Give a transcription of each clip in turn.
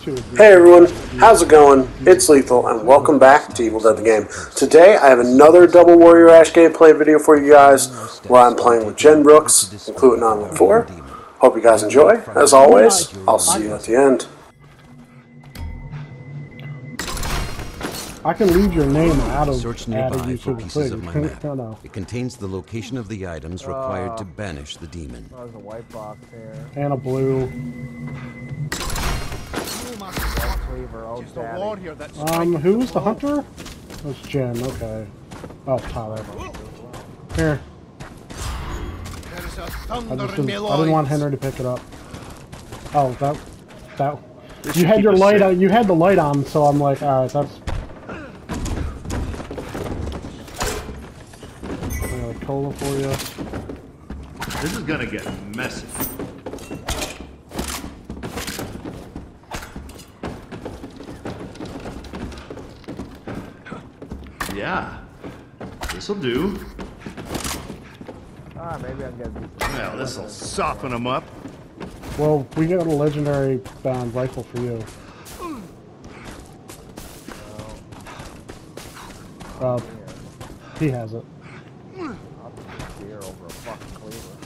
YouTube. Hey everyone, how's it going? It's Lethal, and welcome back to Evil Dead the Game. Today I have another Double Warrior Ash gameplay video for you guys, where I'm playing with Gen Brooks, including on 4. Hope you guys enjoy. As always, I'll see you at the end. I can leave your name out of Search out of nearby for YouTube pieces too. of my map. no. It contains the location of the items required Uh. to banish the demon. There's a white box here. And a blue. Um, who was the hunter? That's Jim, Okay. Oh, Tyler. Here. There is a I thunder just didn't, I didn't want. Henry to pick it up. Oh, that that. You had your light on. You had the light on, so I'm like, all right, that's. I got a cola for you. This is gonna get messy. Yeah, this'll do. Ah, maybe I can get these. Well, this'll soften them up. Well, we got a legendary bound rifle for you. Uh, he has it. I'll put beer over a fucking cleaver.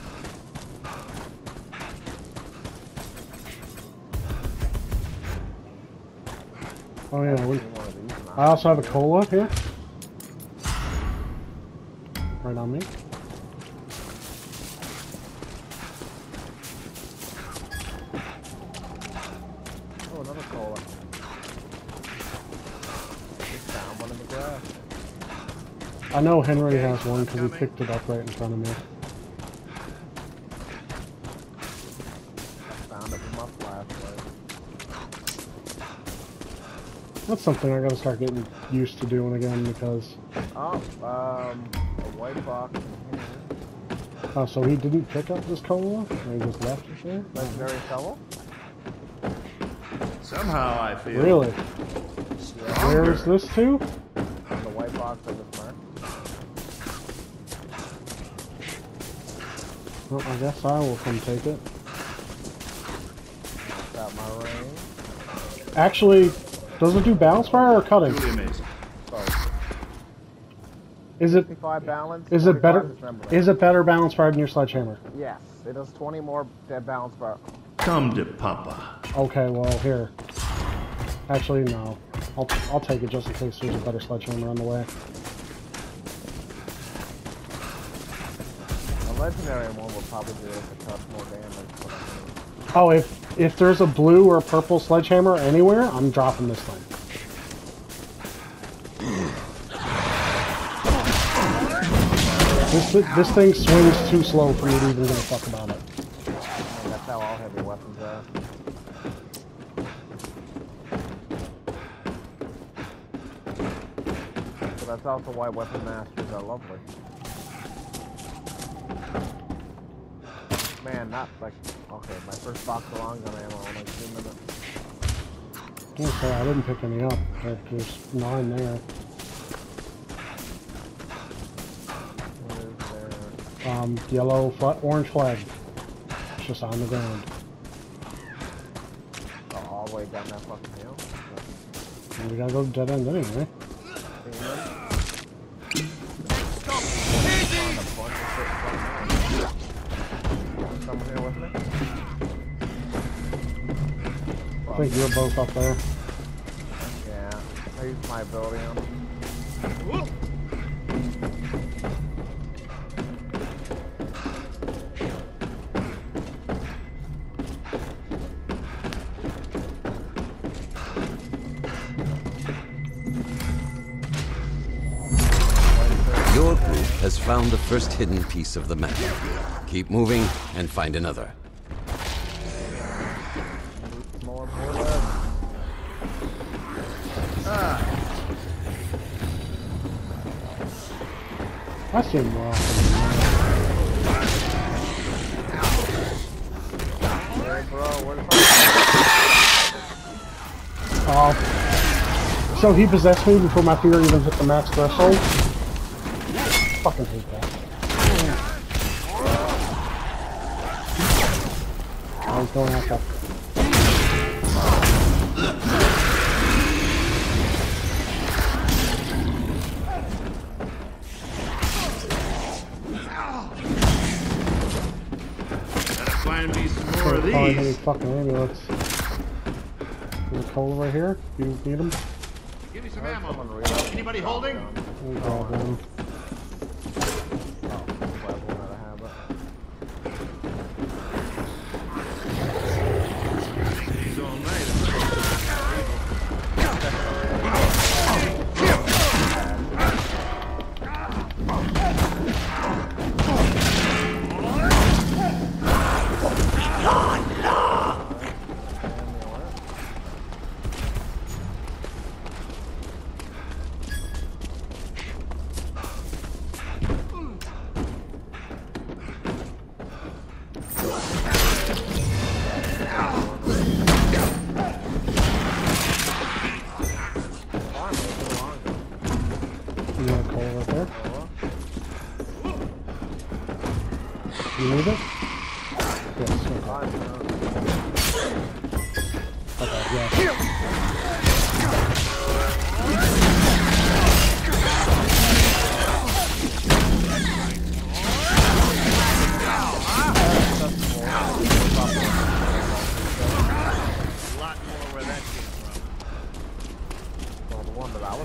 Oh yeah, we, Need one of these now. I also have a cola here. Me. Oh, another found one in the grass. I know Henry has one because he picked it up right in front of me. I found it with my flashlight. That's something I gotta start getting used to doing again because. Oh, um, white box in here. Oh, so he didn't pick up this cola? Or he just left it there? Legendary shovel? Somehow I feel. Really? Yeah. Where is this to? And the white box I just marked. Well, I guess I will come take it. Got my ring. Actually, does it do balance fire or cutting? Truly amazing. So, Is it 55 balance. is it better is it better balance fire than your sledgehammer? Yes, it does 20 more dead balance per. Come to Papa. Okay, well here. Actually, no. I'll I'll take it just in case there's a better sledgehammer on the way. A legendary one will probably do a touch more damage. But I mean, Oh, if if there's a blue or purple sledgehammer anywhere, I'm dropping this thing. This this thing swings too slow for me to even give a fuck about it. I mean, that's how all heavy weapons are. So that's also why weapon masters are lovely. Man, not like okay. My first box of long gun ammo in like two minutes. Okay, I didn't pick any up. There- There's nine there. Um, yellow, fla orange flag. It's just on the ground. Oh, all the way down that fucking hill. And we gotta go dead end anyway. See him? Found a bunch of shit somewhere. Someone here with me? I think you're both up there. Yeah, I used my ability on first hidden piece of the map. Keep moving and find another. More bullet. I see him well. Hey, bro, where's my... Oh. So he possessed me before my fear even hit the max threshold? Fucking hate that. going after. Probably need fucking amulets. There's a cola right here. You need them? Give me some ammo. Anybody holding?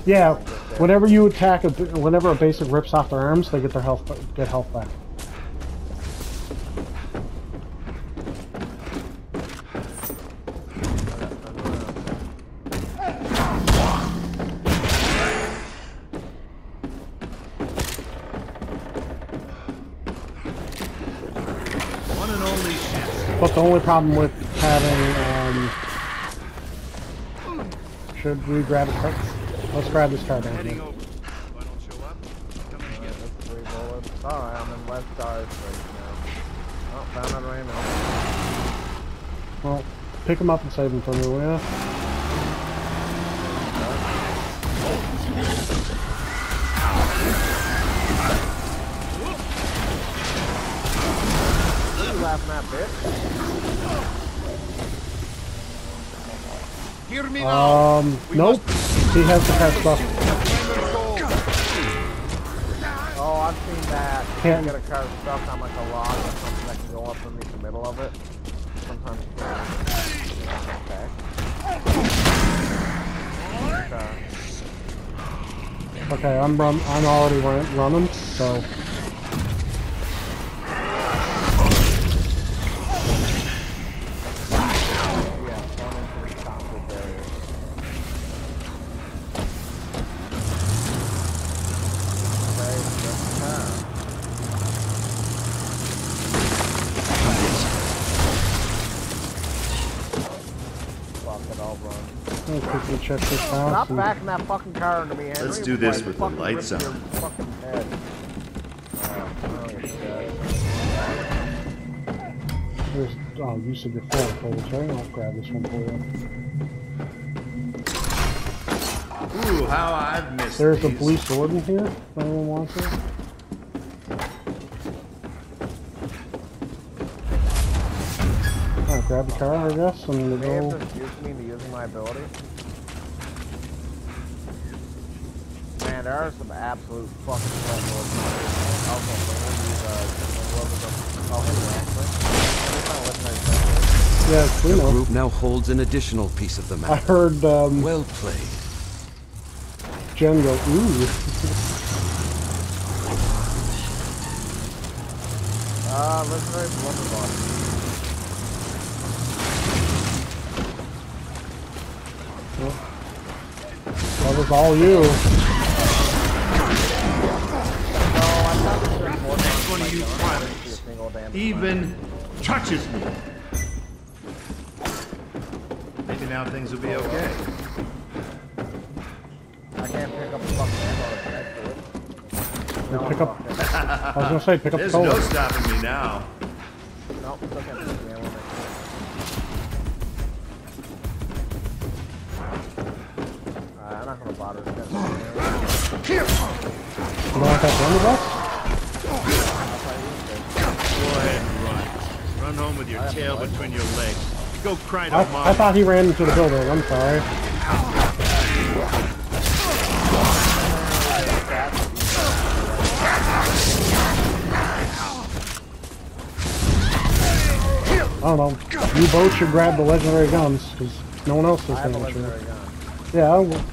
Yeah, whenever you attack, a, whenever a basic rips off their arms, they get their health, get health back. One and only chance. But the only problem with having, um, should we grab a card? Let's grab this card down Heading here. over. I don't show up, come and get me. Three bullets. Alright, I'm in West Stars right now. Oh, found another ammo. Well, pick them up and save them for me, will ya? What you laughing at, bitch? Hear me now. Um, nope. He has the pet stuff. Oh, I've seen that. Can't- You get a car stuck on like a log or something that can go up underneath the middle of it. Sometimes you can. Okay. Okay. Okay, I'm run. I'm already run, running, so check this Stop backing that fucking car into me, Henry. Let's do this with the lights on. your you're. There's, oh, you said your four colas, right? I'll grab this one for you. Ooh, how I've missed There's a these. blue sword in here. If anyone wants it. Alright, grab the car, I guess, and we'll May have go. just me to using my ability. Man, there are some absolute fucking threat lords. Also, but we'll use, uh, what was it? Oh, Henry, actually. Every time I listen to his Yeah, we Your know. group now holds an additional piece of the map. I heard um, Well played. Gen go, ooh. Uh, legendary blunderbuss. That was all you. One of you than primates a single damn even touches me. Maybe now things will be okay. I can't pick up the fucking ammo to connect to it. No, pick up- I was gonna say, pick up the There's no stopping me now. No, still can't pick up the ammo next. Uh, I'm not gonna bother to get the ammo. You want that blunderbuss? Go run. Run home with your tail between your legs. Go cry to I, mom. I thought he ran into the building. I'm sorry. I don't know. You both should grab the legendary guns, because no one else is I have a going to. legendary gun. Yeah, well,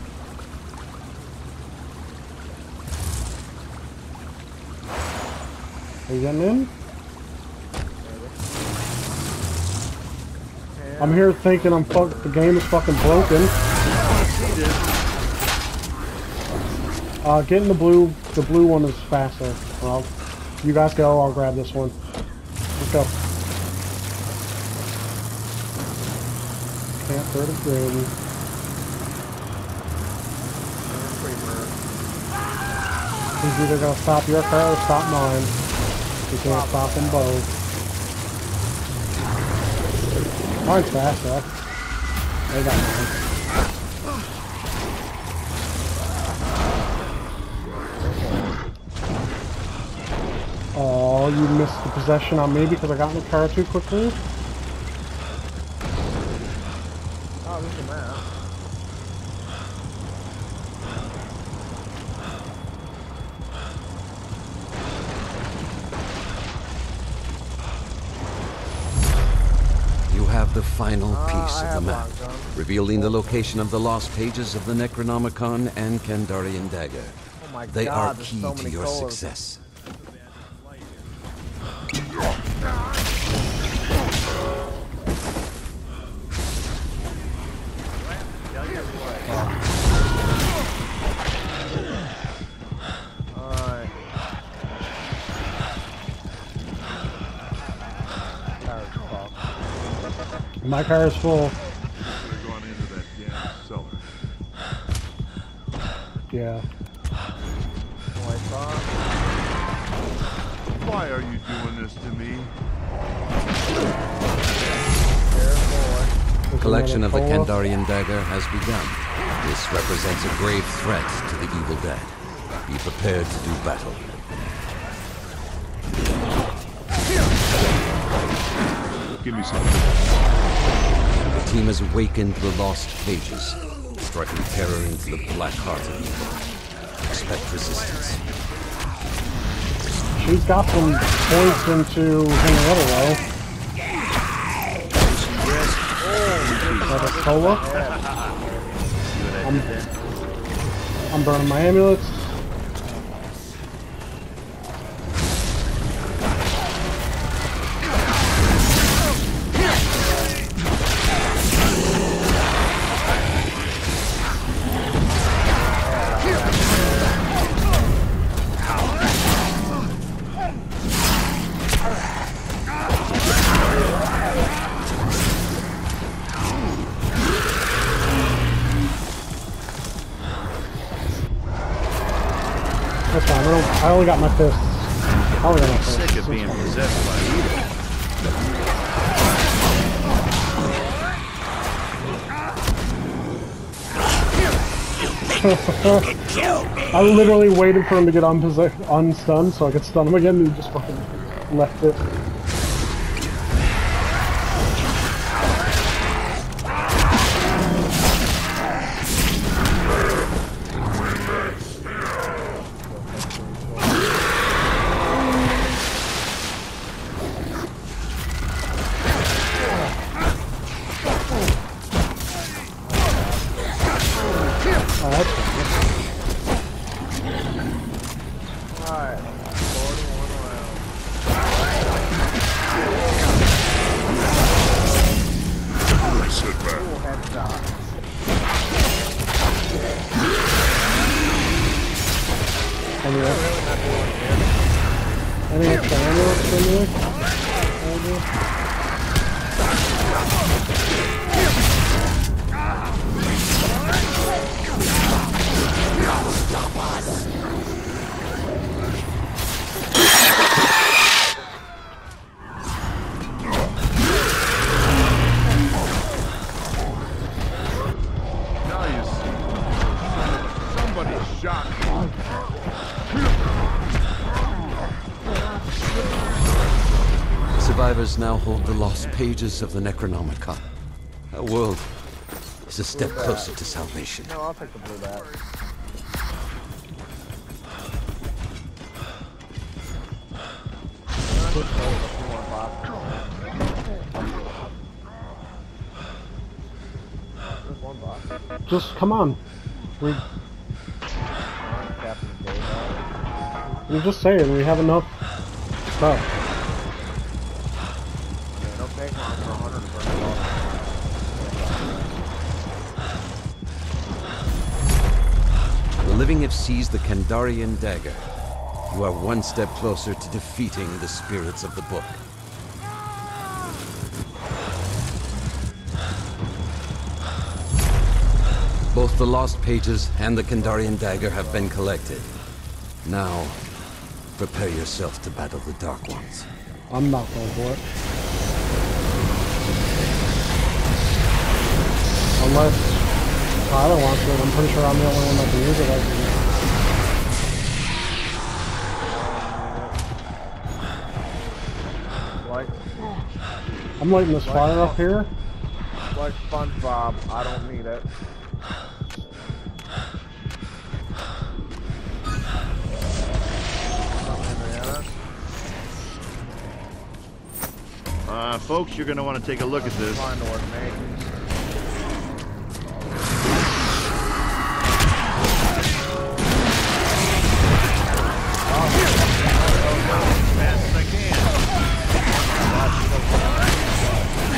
Are you getting in? I'm here thinking I'm fuck. The game is fucking broken. Uh, getting the blue. The blue one is faster. Well, you guys go. I'll grab this one. Let's go. Can't hurt a gravy. He's either gonna stop your car or stop mine. You can't stop them both. Mine's faster. They got mine. Oh, you missed the possession on me because I got in the car too quickly? Oh, this is a map. You have the final Ah, piece of the map, revealing the location of the lost pages of the Necronomicon and Kandarian dagger. Oh They are key to your success. My car is full. Should've gone into that damn cellar. Yeah. White. Why are you doing this to me? Careful. Collection of the another. Kandarian dagger has begun. This represents a grave threat to the evil dead. Be prepared to do battle. Give me something. Team has awakened the lost pages, striking terror into the black heart of evil. Expect resistance. She's got some points into Henrietta though. I'm, I'm burning my amulets. Only got my fists. Sick of being possessed by evil. I literally waited for him to get unstunned so I could stun him again and he just fucking left it. Now hold the lost pages of the Necronomicon. Our world is a step closer to salvation. No, I'll take the blue bat. Just come on. We. I'm just saying, we have enough stuff. Seized the Kandarian dagger. You are one step closer to defeating the spirits of the book. Both the lost pages and the Kandarian dagger have been collected. Now, prepare yourself to battle the Dark Ones. I'm not going for it. Unless Tyler wants it, I'm pretty sure I'm the only one that can use it I'm lighting this fire up here. like SpongeBob, I don't need it. Uh, folks, you're gonna want to take a look at this.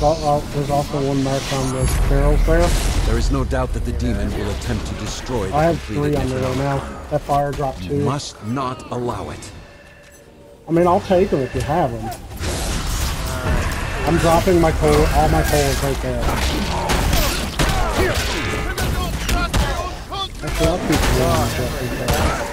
There's, al- al- there's also one mark on the barrels there. There is no doubt that the demon will attempt to destroy the I have three on there Inferno. now. That fire dropped two. You must not allow it. I mean, I'll take them if you have them. I'm dropping my coal, all my coals right there. Actually, I'll keep one just in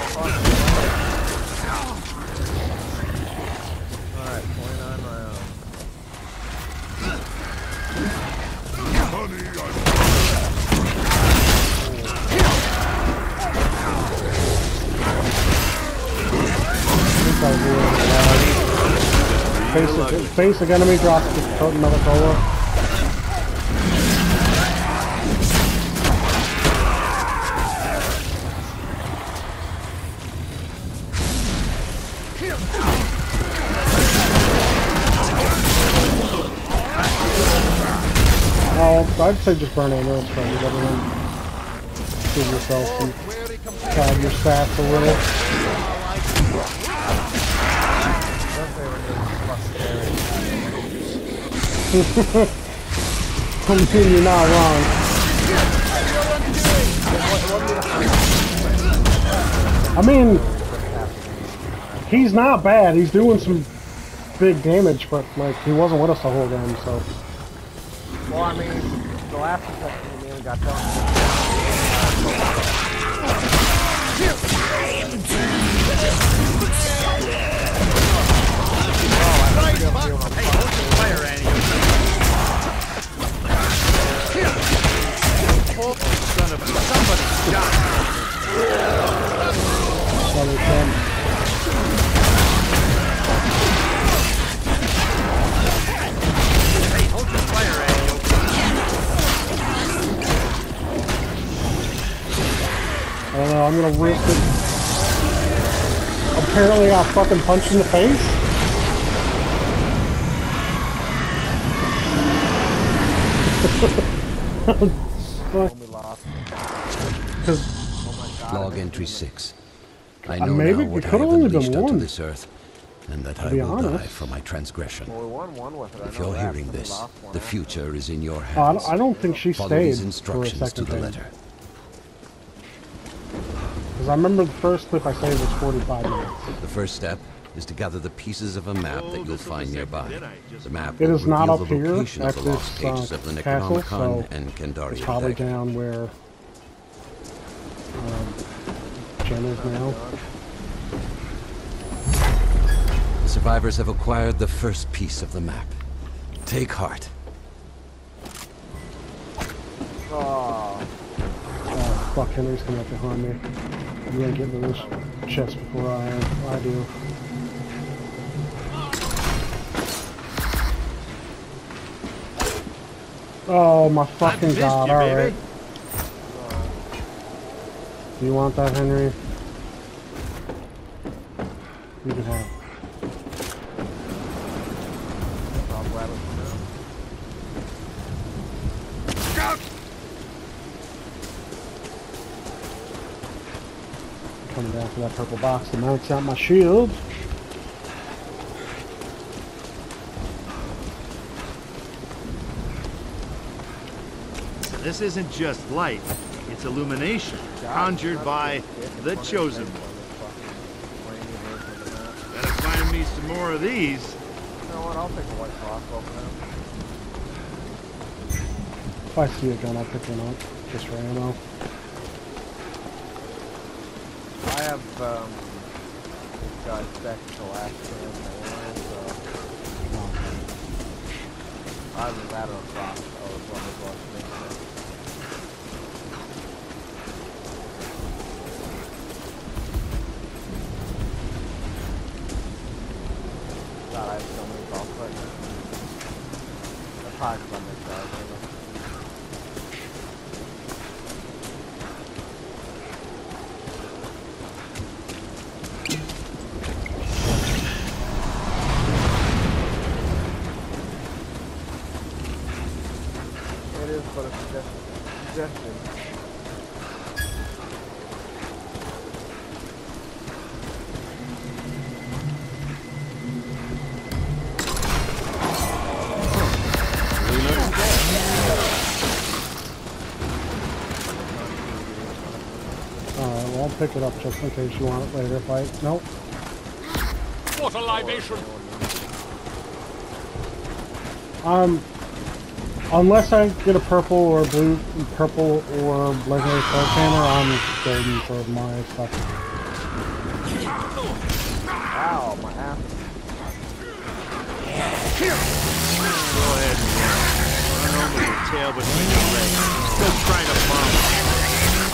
Basic, basic enemy drops the another cola. Oh, I'd say just burn ambulance credit, everyone. Give yourself some, your stats a little. I mean, you're not wrong. I mean, he's not bad. He's doing some big damage, but like he wasn't with us the whole game, so. Well, I mean, the last section of the game got done. Fire, I'm gonna risk it. Apparently, I fucking punched in the face. When. Because Log entry 6. I Uh, know maybe now what I could've have only been unleashed onto this earth, and that I be will die for my transgression. Well, we won one with it. I If you're hearing this, the future is in your hands. don't, I don't think she Follow stayed these for a instructions to the letter. Because I remember the first clip I saved was 45 minutes. The first step is to gather the pieces of a map that you'll this will be find nearby. did I? Just- The map It will not up the here location at of the lost pages uh, of the castle, Necronomicon so and it's Kandarian probably dagger. down where um, Gen is now. This survivors have acquired the first piece of the map. Take heart. Oh, Oh, fuck, Henry's coming up behind me. You ain't getting to get into this chest before I. I do. Oh my fucking god, alright. Do you want that, Henry? You can have. it. I'll grab it from there. Coming down for that purple box to max out my shield. This isn't just light, it's illumination, conjured by the Chosen One. Gotta find me some more of these. You know what? I'll take the white crossbow for now. If I see a gun, I'll pick one up. Just for ammo. I have um, this guy's back to the last turn in the line, so I was that or cross. It's one of those things. God, I have so many right now. That's hard on this guy. Pick it up just in case you want it later. If I nope. What a libation! Um, unless I get a purple or blue, purple or legendary sledgehammer, I'm golden for my stuff. Ow, my ass. Go ahead run. Run home your tail between your legs. Still trying to bomb.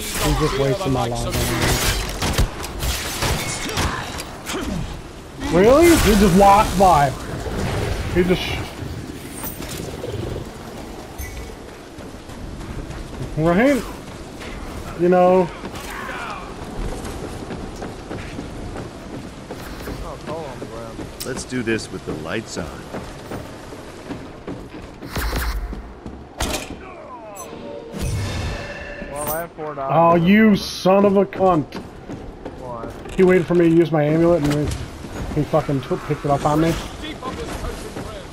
he's just wasting my life. Really? He just walked by. He just. Right? You know. Let's do this with the lights on. Well, I have four oh, dollars. you son of a cunt. One. He waited for me to use my amulet and he, he fucking took, picked it up on me. Deep on this ocean rim.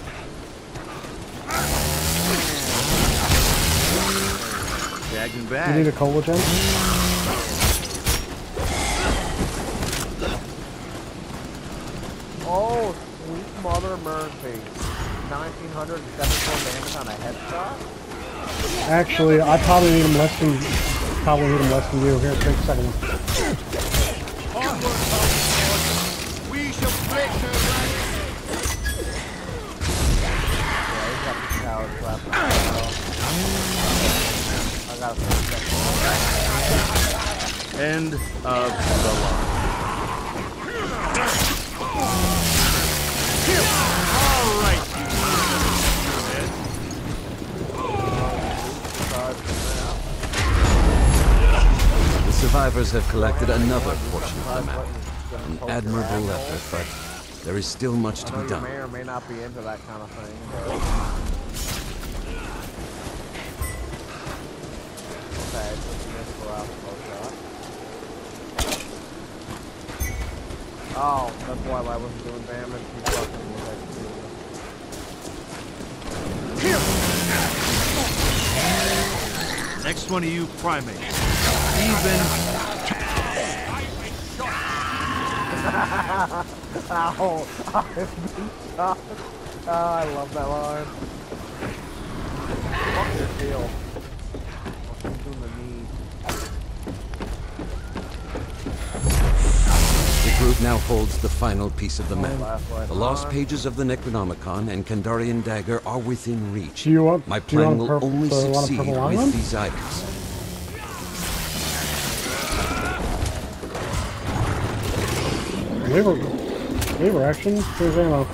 Tagging You need a cola gem? Oh, sweet mother Murphy. 1974 damage on a headshot? Actually, I probably need him less than probably need him less than you. Here, take a second one. The. End of the line. Survivors have collected another portion of the map. An admirable effort, but There is still much to be done. may or may not be into that kind of thing, but... Okay, so you missed the last bow shot. Oh, that's why I wasn't doing damage. He fucking was executed. Next one of you primates. Even Ow! I've been shot. Oh, I love that line. Fuck your deal. Fucking doing the knee. The group now holds the final piece of the map. The lost pages of the Necronomicon and Kandarian dagger are within reach. Do you want? My do you plan want will purple, only want a succeed with island? these items. Lever, lever action. Here's ammo.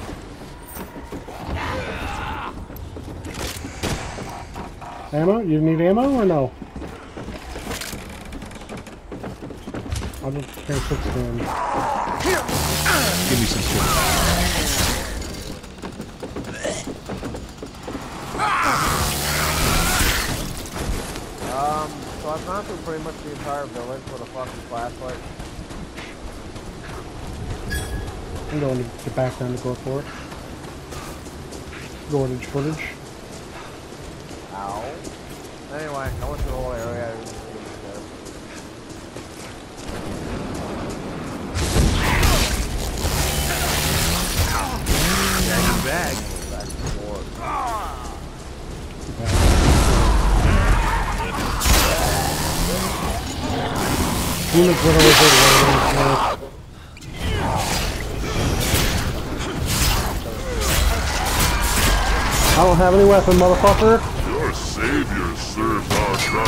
Ammo? You need ammo or no? I'll just carry six then. Give me some shit. Um, so I've gone through pretty much the entire village with a fucking flashlight. I'm going to get back down to go for it. Gordage footage. Ow. Anyway, I went through the whole area. I any shit. Daddy bag. Back and forth. Demons literally did what I don't have any weapon, motherfucker. Your savior served our turn.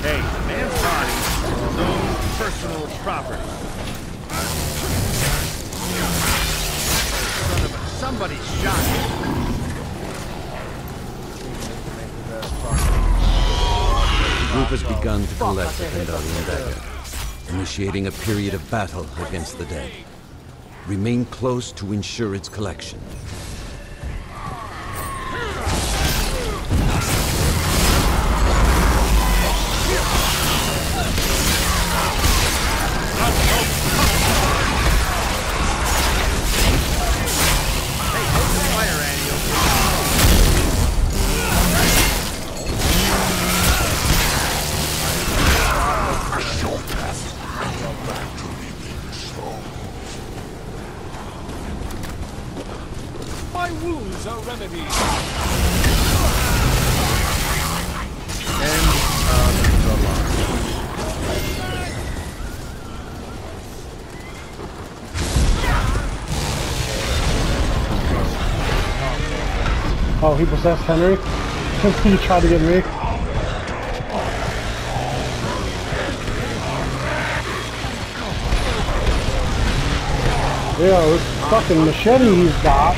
Hey, man's body is his own personal property. Son of a, somebody shot him. The group has begun to collect the Kandarian dagger, initiating a period of battle against the dead. Remain close to ensure its collection. Oh, he possessed Henry? he tried to get me? Yeah, this fucking machete he's got.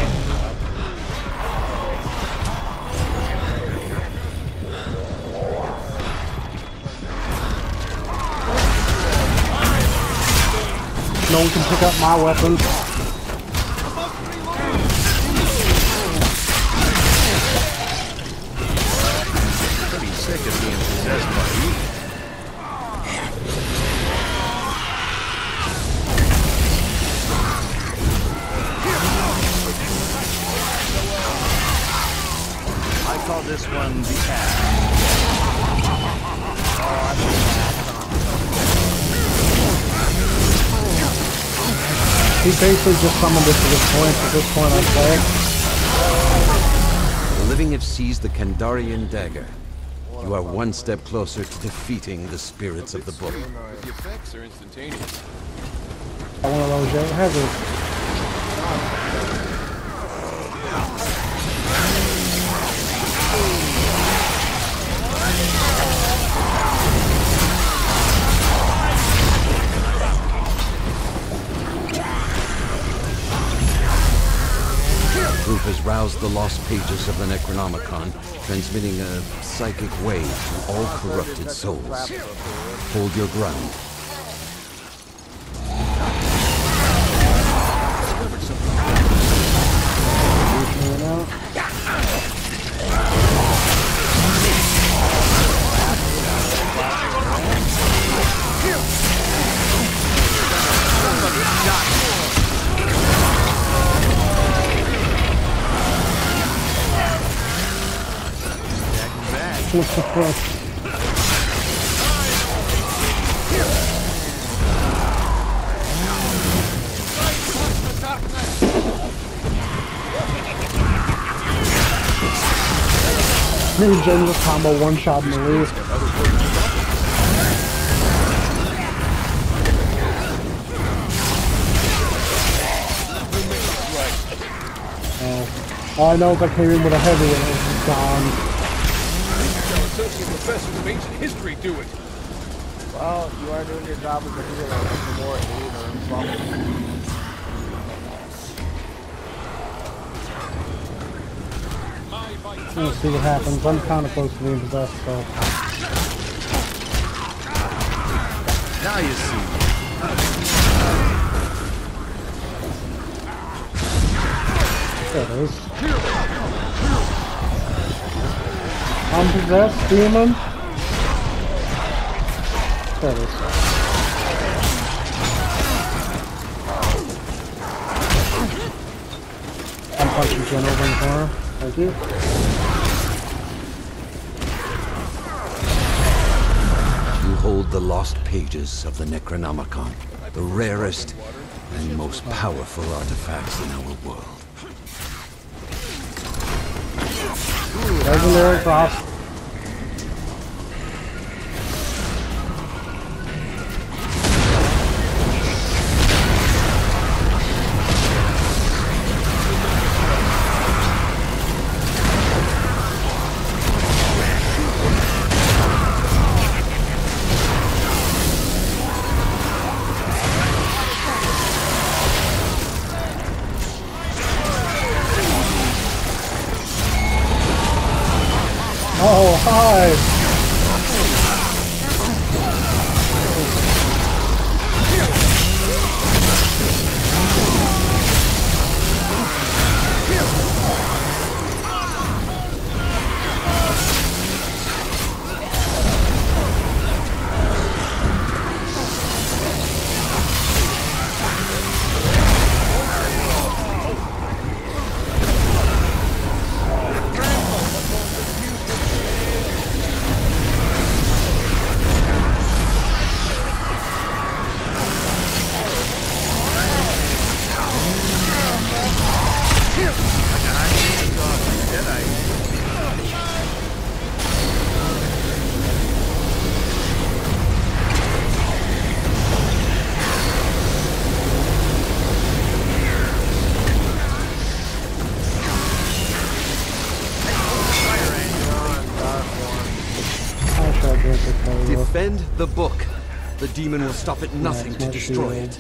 No one can pick up my weapon. This one the ass. He basically just summoned it to this point. At this point, I'd say. The living have seized the Kandarian dagger. You are one step closer to defeating the spirits of the book. The effects are instantaneous. Got one of those yet. Has it? Browse the lost pages of the Necronomicon, transmitting a psychic wave to all corrupted souls. Hold your ground. What the just combo one shot the lead. Oh. oh. I know is I came in with a heavy and it was gone. Associate professors of ancient history do it. Well, you are doing your job as a healer. Some more aid or insult. My vitality. Let's see what happens. I'm kind of close to being possessed, so. Now you see. There it is. I'm possessed, demon. There. I'm punching Gen over in the corner. Thank you. You hold the lost pages of the Necronomicon, the rarest and most powerful artifacts in our world. Legendary cross. Demon will stop at nothing it's to destroy it.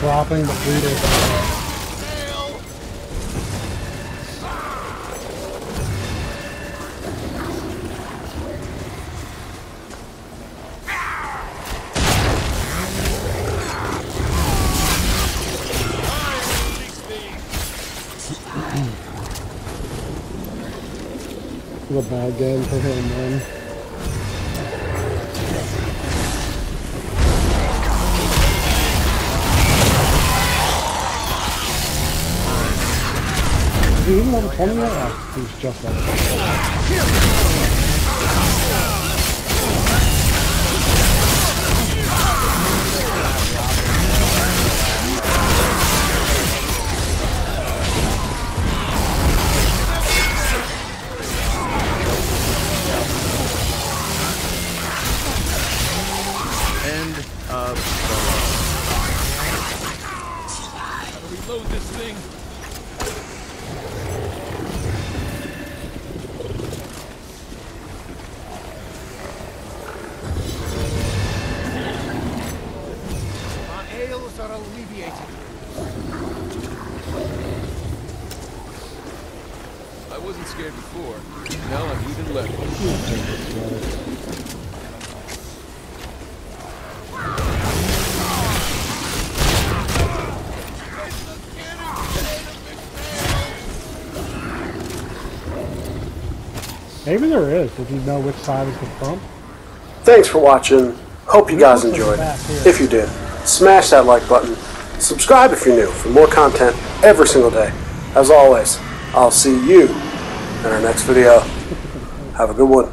Dropping the bleeder. Bad game for him, man. He even level 20 yet? Oh, he's just level Maybe there is, if you know which side is the front. Thanks for watching. Hope you guys enjoyed. If you did, smash that like button. Subscribe if you're new for more content every single day. As always, I'll see you in our next video. Have a good one.